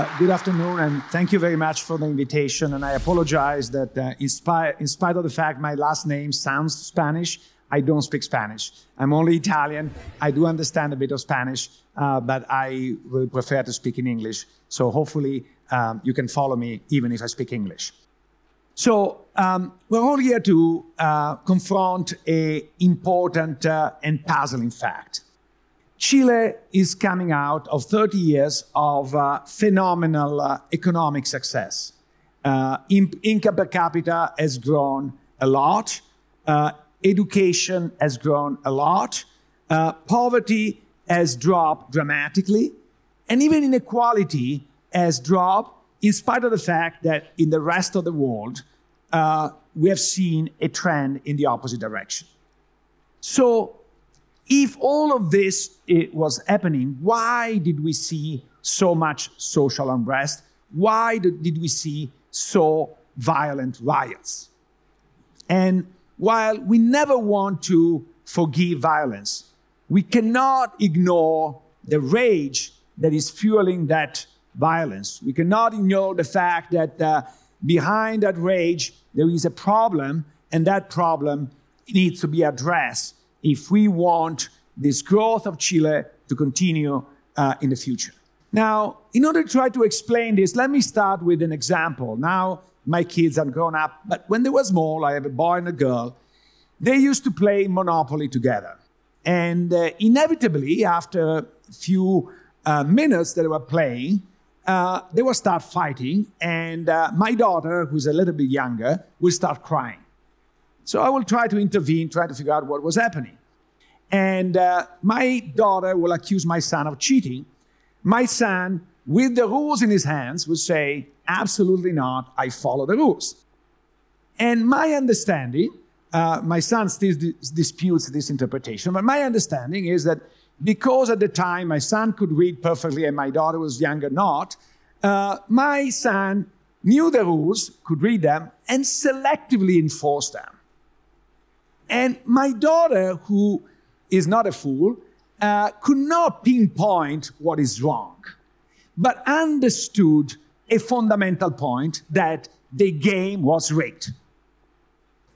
Uh, good afternoon, and thank you very much for the invitation. And I apologize that, uh, in, spite, in spite of the fact my last name sounds Spanish, I don't speak Spanish. I'm only Italian. I do understand a bit of Spanish, uh, but I will prefer to speak in English. So hopefully um, you can follow me even if I speak English. So um, we're all here to uh, confront a important uh, and puzzling fact. Chile is coming out of 30 years of uh, phenomenal uh, economic success. Uh, income per capita has grown a lot. Uh, education has grown a lot. Uh, poverty has dropped dramatically. And even inequality has dropped in spite of the fact that in the rest of the world, uh, we have seen a trend in the opposite direction. So if all of this was happening, why did we see so much social unrest? Why did we see so violent riots? And while we never want to forgive violence, we cannot ignore the rage that is fueling that violence. We cannot ignore the fact that uh, behind that rage, there is a problem, and that problem needs to be addressed if we want this growth of Chile to continue uh, in the future. Now, in order to try to explain this, let me start with an example. Now, my kids are grown up, but when they were small, I have a boy and a girl, they used to play Monopoly together. And uh, inevitably, after a few uh, minutes that they were playing, uh, they will start fighting, and uh, my daughter, who's a little bit younger, will start crying. So I will try to intervene, try to figure out what was happening. And uh, my daughter will accuse my son of cheating. My son, with the rules in his hands, would say, Absolutely not, I follow the rules. And my understanding, uh, my son still disputes this interpretation, but my understanding is that because at the time my son could read perfectly and my daughter was younger not, uh, my son knew the rules, could read them, and selectively enforced them. And my daughter, who is not a fool, uh, could not pinpoint what is wrong, but understood a fundamental point that the game was rigged.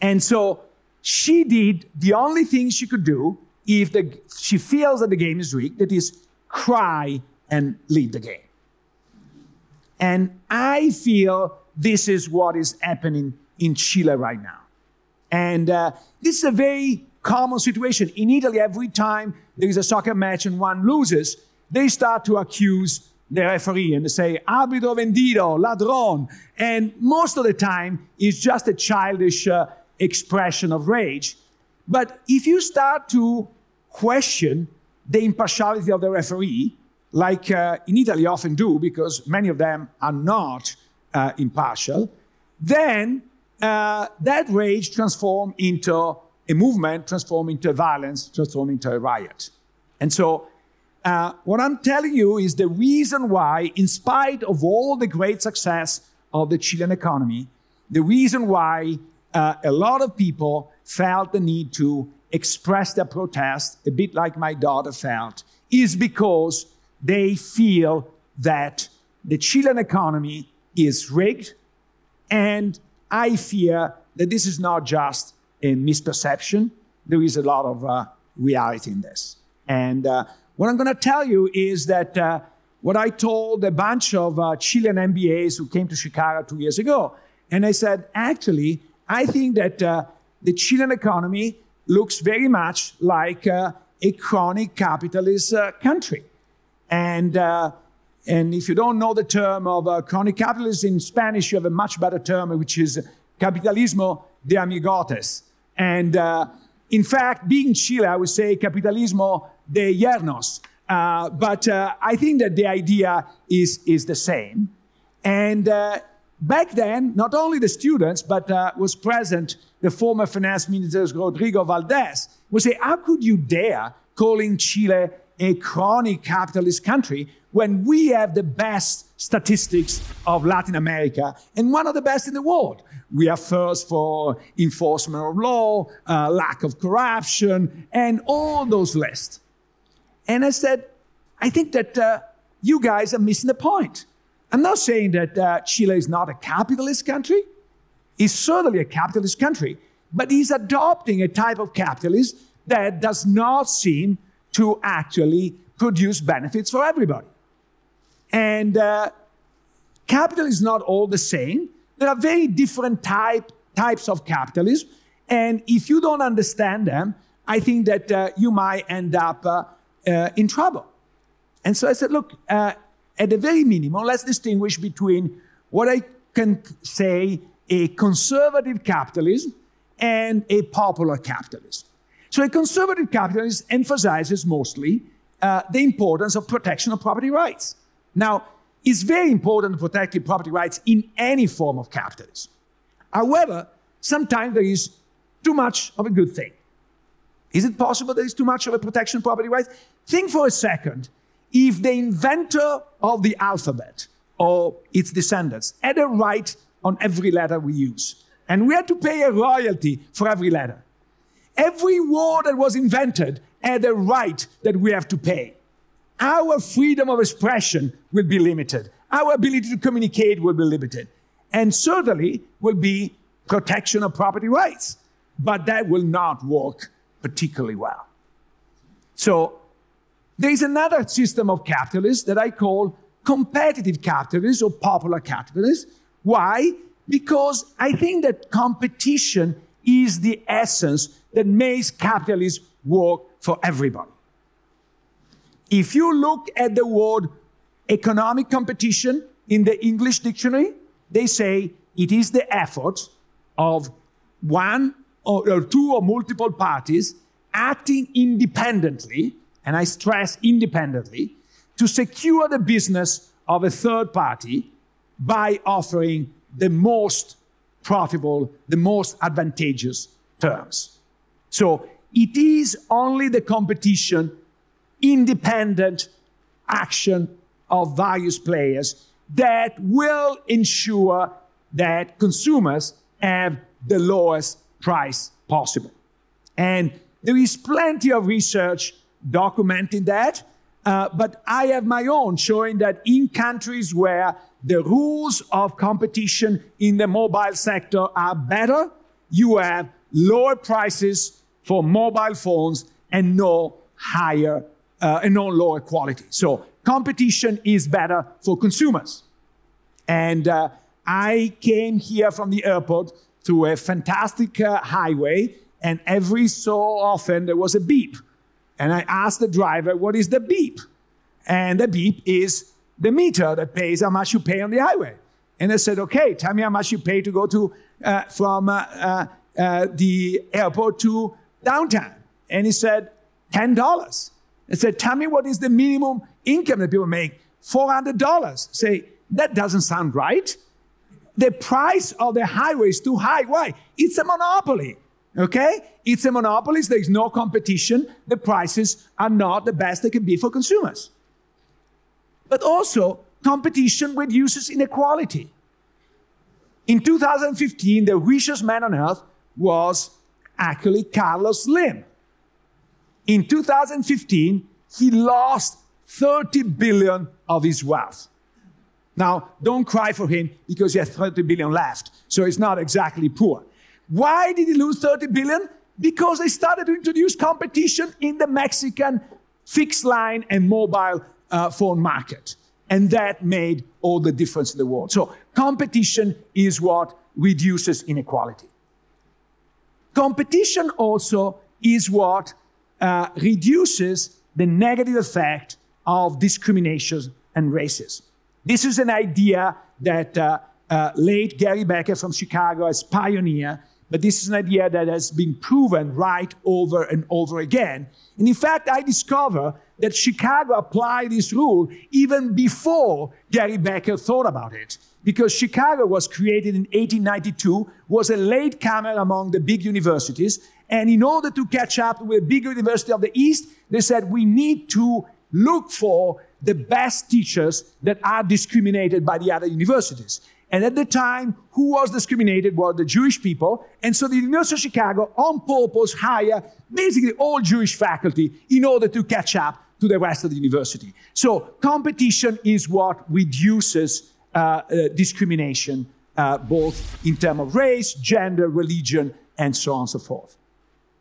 And so she did the only thing she could do if the, she feels that the game is rigged, that is, cry and leave the game. And I feel this is what is happening in Chile right now. And uh, this is a very common situation. In Italy, every time there is a soccer match and one loses, they start to accuse the referee and they say, arbitro vendido, ladrón. And most of the time, it's just a childish uh, expression of rage. But if you start to question the impartiality of the referee, like uh, in Italy often do, because many of them are not uh, impartial, then uh, that rage transforms into a movement, transform into violence, transform into a riot. And so, uh, what I'm telling you is the reason why, in spite of all the great success of the Chilean economy, the reason why uh, a lot of people felt the need to express their protest, a bit like my daughter felt, is because they feel that the Chilean economy is rigged. And I fear that this is not just a misperception. There is a lot of uh, reality in this. And uh, what I'm going to tell you is that uh, what I told a bunch of uh, Chilean MBAs who came to Chicago two years ago, and I said, actually, I think that uh, the Chilean economy looks very much like uh, a crony capitalist country. And and if you don't know the term of uh, crony capitalism in Spanish, you have a much better term, which is capitalismo de amigotes. And uh, in fact, being Chile, I would say capitalismo de yernos. Uh, but uh, I think that the idea is, is the same. And uh, back then, not only the students, but uh, was present the former finance minister Rodrigo Valdés, would say, how could you dare calling Chile a crony capitalist country when we have the best statistics of Latin America and one of the best in the world. We are first for enforcement of law, uh, lack of corruption, and all those lists. And I said, I think that uh, you guys are missing the point. I'm not saying that uh, Chile is not a capitalist country. It's certainly a capitalist country, but he's adopting a type of capitalism that does not seem to actually produce benefits for everybody. And uh, capital is not all the same. There are very different type, types of capitalism. And if you don't understand them, I think that uh, you might end up uh, uh in trouble. And so I said, look, uh, at the very minimum, let's distinguish between what I can say a conservative capitalism and a popular capitalism. So a conservative capitalist emphasizes mostly uh, the importance of protection of property rights. Now, it's very important to protect property rights in any form of capitalism. However, sometimes there is too much of a good thing. Is it possible there is too much of a protection of property rights? Think for a second if the inventor of the alphabet or its descendants had a right on every letter we use, and we had to pay a royalty for every letter. Every word that was invented had a right that we have to pay. Our freedom of expression will be limited. Our ability to communicate will be limited. And certainly will be protection of property rights. But that will not work particularly well. So there is another system of capitalism that I call competitive capitalism or popular capitalism. Why? Because I think that competition is the essence that makes capitalism work for everybody. If you look at the word economic competition in the English dictionary, they say it is the effort of one or, or two or multiple parties acting independently and I stress independently, to secure the business of a third party by offering the most profitable, the most advantageous terms. So it is only the competition, independent action of various players that will ensure that consumers have the lowest price possible. And there is plenty of research documenting that. Uh, but I have my own showing that in countries where the rules of competition in the mobile sector are better, you have lower prices for mobile phones and no higher uh, and no lower quality. So competition is better for consumers. And uh, I came here from the airport to a fantastic uh, highway, and every so often there was a beep and I asked the driver, what is the beep? And the beep is the meter that pays how much you pay on the highway. And I said, okay, tell me how much you pay to go to uh, from uh, uh, uh the airport to downtown. And he said, $10. I said, tell me what is the minimum income that people make? $400. Say, that doesn't sound right. The price of the highway is too high. Why? It's a monopoly. Okay? It's a monopoly. There is no competition. The prices are not the best they can be for consumers. But also, competition reduces inequality. In 2015, the richest man on earth was actually Carlos Slim. In 2015, he lost 30 billion of his wealth. Now, don't cry for him because he has 30 billion left, so he's not exactly poor. Why did he lose 30 billion? Because they started to introduce competition in the Mexican fixed line and mobile uh, phone market. And that made all the difference in the world. So competition is what reduces inequality. Competition also is what uh, reduces the negative effect of discrimination and racism. This is an idea that uh, uh, late Gary Becker from Chicago has pioneered but this is an idea that has been proven right over and over again. And in fact, I discovered that Chicago applied this rule even before Gary Becker thought about it. Because Chicago was created in 1892, was a late comer among the big universities. And in order to catch up with the big university of the East, they said, we need to look for the best teachers that are discriminated by the other universities. And at the time, who was discriminated were the Jewish people. And so the University of Chicago, on purpose, hired basically all Jewish faculty in order to catch up to the rest of the university. So competition is what reduces uh, uh, discrimination, uh, both in terms of race, gender, religion, and so on and so forth.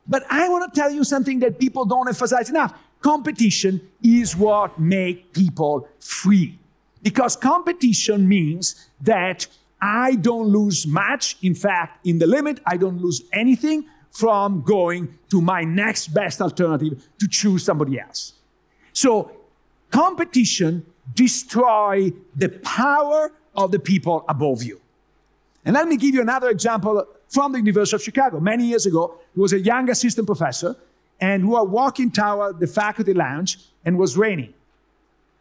But I want to tell you something that people don't emphasize enough. Competition is what makes people free. Because competition means that I don't lose much. In fact, in the limit, I don't lose anything from going to my next best alternative to choose somebody else. So competition destroy the power of the people above you. And let me give you another example from the University of Chicago. Many years ago, there was a young assistant professor, and we were walking toward the faculty lounge, and it was raining.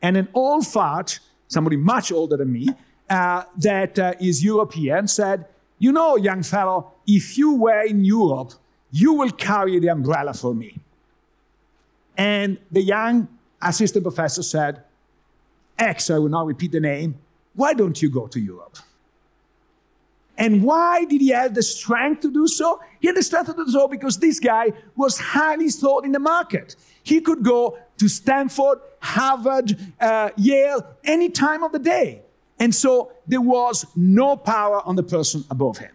And an old fart, somebody much older than me, uh, that uh, is European, said, You know, young fellow, if you were in Europe, you will carry the umbrella for me. And the young assistant professor said, X, I will not repeat the name, why don't you go to Europe? And why did he have the strength to do so? He had the strength to do so because this guy was highly thought in the market. He could go to Stanford, Harvard, uh, Yale, any time of the day. And so there was no power on the person above him.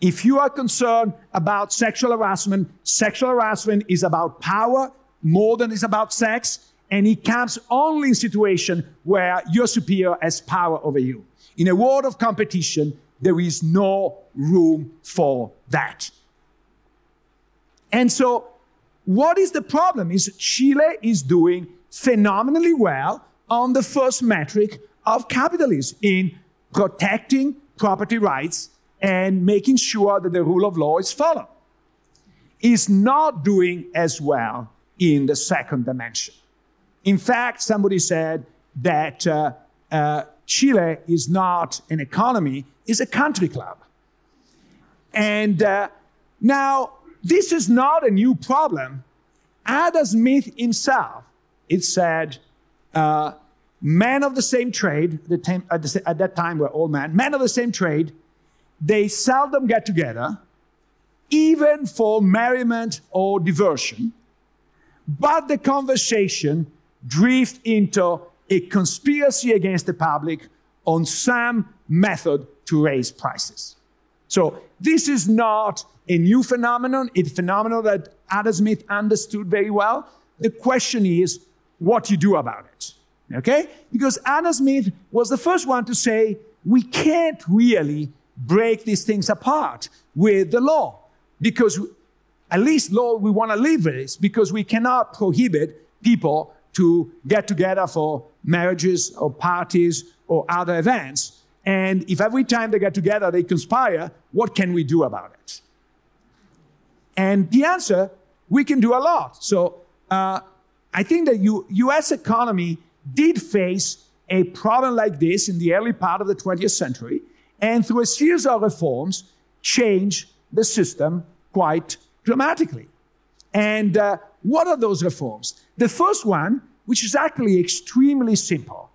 If you are concerned about sexual harassment, sexual harassment is about power more than it's about sex, and it comes only in situation where your superior has power over you. In a world of competition, there is no room for that. And so, what is the problem? Is Chile is doing phenomenally well on the first metric of capitalism in protecting property rights and making sure that the rule of law is followed. Is not doing as well in the second dimension. In fact, somebody said that uh, uh, Chile is not an economy, it's a country club. And uh, now, this is not a new problem. Adam Smith himself, it said, uh, men of the same trade, at that time were all men, men of the same trade, they seldom get together, even for merriment or diversion, but the conversation drift into a conspiracy against the public on some method to raise prices. So this is not a new phenomenon. It's a phenomenon that Adam Smith understood very well. The question is what you do about it. Okay? Because Adam Smith was the first one to say we can't really break these things apart with the law because at least law we want to live this because we cannot prohibit people to get together for marriages or parties or other events. And if every time they get together they conspire, what can we do about it? And the answer, we can do a lot. So uh, I think that U- U.S. economy did face a problem like this in the early part of the 20th century, and through a series of reforms, changed the system quite dramatically. And uh, what are those reforms? The first one, which is actually extremely simple,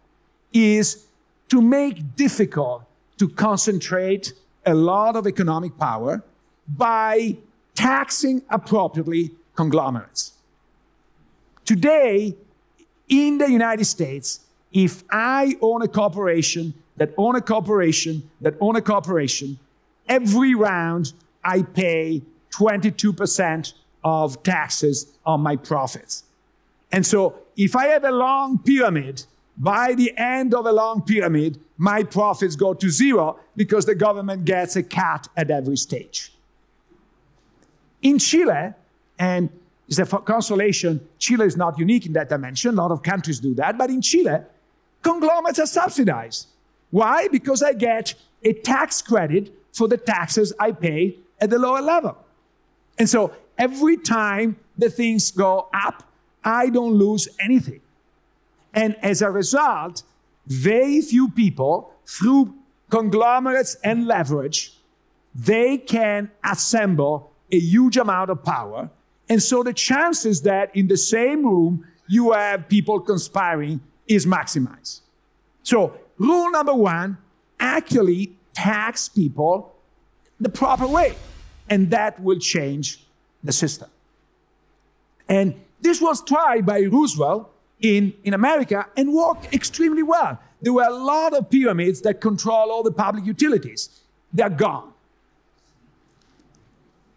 is to make difficult to concentrate a lot of economic power by taxing appropriately conglomerates. Today, in the United States, if I own a corporation that own a corporation that own a corporation, every round I pay 22% of taxes on my profits. And so if I have a long pyramid, by the end of a long pyramid, my profits go to zero because the government gets a cut at every stage. In Chile, and it's a consolation, Chile is not unique in that dimension. A lot of countries do that. But in Chile, conglomerates are subsidized. Why? Because I get a tax credit for the taxes I pay at the lower level. And so every time the things go up, I don't lose anything. And as a result, very few people, through conglomerates and leverage, they can assemble a huge amount of power. And so the chances that in the same room you have people conspiring is maximized. So, rule number one actually tax people the proper way and that will change the system. And this was tried by Roosevelt in, in America and worked extremely well. there were a lot of pyramids that control all the public utilities. They're gone.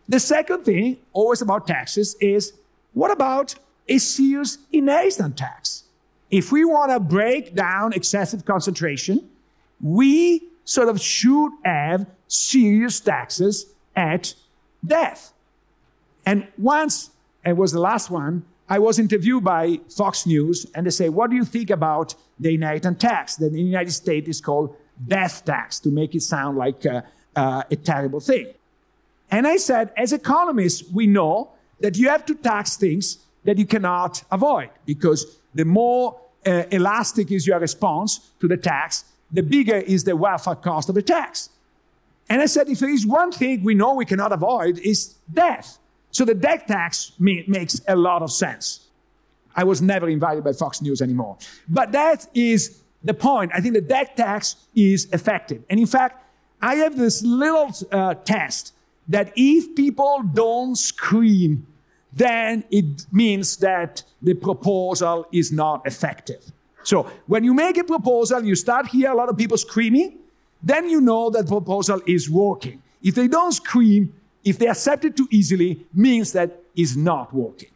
The second thing, always about taxes, is what about a serious inheritance tax? If we want to break down excessive concentration, we sort of should have serious taxes at death. And once, it was the last one, I was interviewed by Fox News, and they say, What do you think about the inheritance tax that in the United States is called death tax to make it sound like uh, uh, a terrible thing? And I said, As economists, we know that you have to tax things that you cannot avoid because the more uh, elastic is your response to the tax, the bigger is the welfare cost of the tax. And I said, if there is one thing we know we cannot avoid, is death. So the death tax makes a lot of sense. I was never invited by Fox News anymore. But that is the point. I think the death tax is effective. And in fact, I have this little uh, test that if people don't scream, then it means that the proposal is not effective. So when you make a proposal, you start hear a lot of people screaming, then you know that proposal is working. If they don't scream, if they accept it too easily, means that it's not working.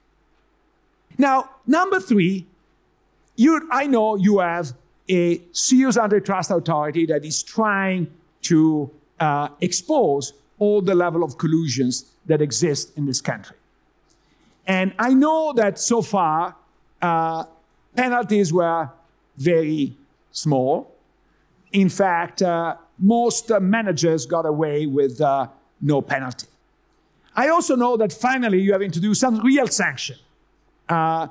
Now, number three, you, I know you have a serious antitrust authority that is trying to uh, expose all the level of collusions that exist in this country. And I know that so far, uh, penalties were very small. In fact, uh, most uh, managers got away with uh, no penalty. I also know that finally you have introduced some real sanction. Uh,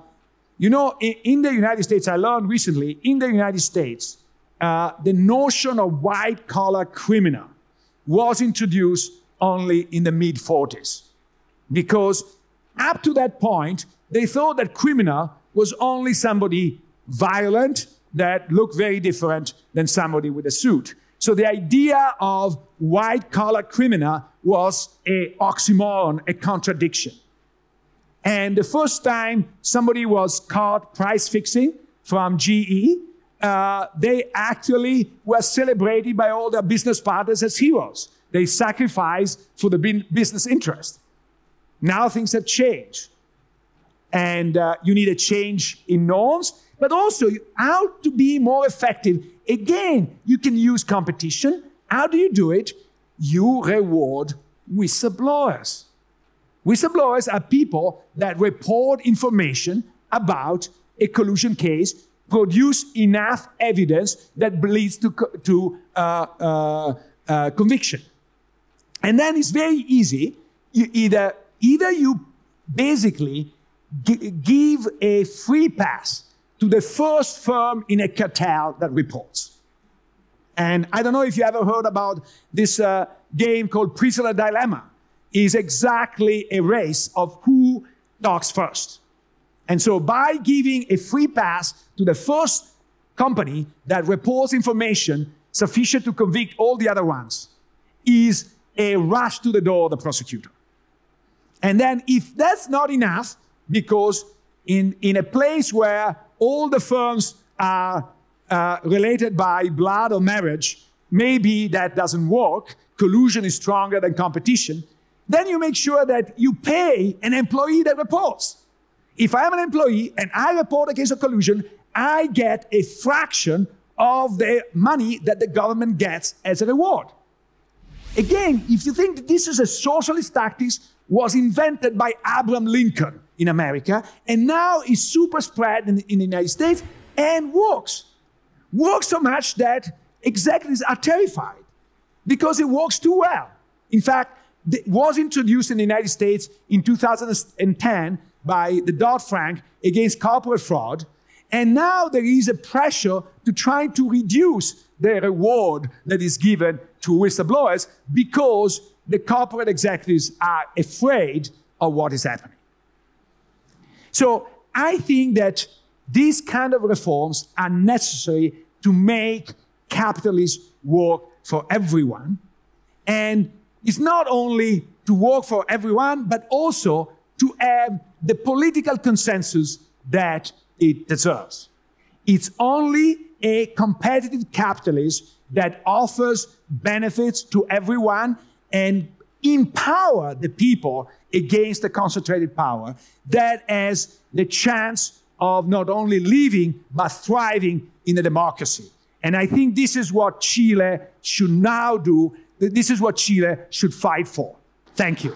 you know, in, in, the United States, I learned recently, in the United States, uh, the notion of white collar criminal was introduced only in the mid 40s. Because up to that point, they thought that criminal was only somebody violent that looked very different than somebody with a suit. So the idea of white collar criminal was a oxymoron, a contradiction. And the first time somebody was caught price fixing from GE, uh, they actually were celebrated by all their business partners as heroes. They sacrificed for the business interest. Now things have changed. And uh, you need a change in norms, but also how to be more effective Again, you can use competition. How do you do it? You reward whistleblowers. Whistleblowers are people that report information about a collusion case, produce enough evidence that leads to, to uh, uh, uh, conviction. And then it's very easy. You either, either you basically give a free pass to the first firm in a cartel that reports. And I don't know if you ever heard about this uh, game called Prisoner Dilemma. Is exactly a race of who talks first. And so by giving a free pass to the first company that reports information sufficient to convict all the other ones is a rush to the door of the prosecutor. And then if that's not enough, because in, in a place where all the firms are uh, related by blood or marriage, maybe that doesn't work. Collusion is stronger than competition. Then you make sure that you pay an employee that reports. If I am an employee and I report a case of collusion, I get a fraction of the money that the government gets as a reward. Again, if you think this is a socialist tactics, was invented by Abraham Lincoln in America, and now is super spread in, in the United States and works. Works so much that executives are terrified because it works too well. In fact, it was introduced in the United States in 2010 by the Dodd-Frank against corporate fraud. And now there is a pressure to try to reduce the reward that is given to whistleblowers because the corporate executives are afraid of what is happening. So I think that these kind of reforms are necessary to make capitalism work for everyone. And it's not only to work for everyone, but also to have the political consensus that it deserves. It's only a competitive capitalism that offers benefits to everyone and empower the people against the concentrated power that has the chance of not only living but thriving in a democracy. And I think this is what Chile should now do. This is what Chile should fight for. Thank you.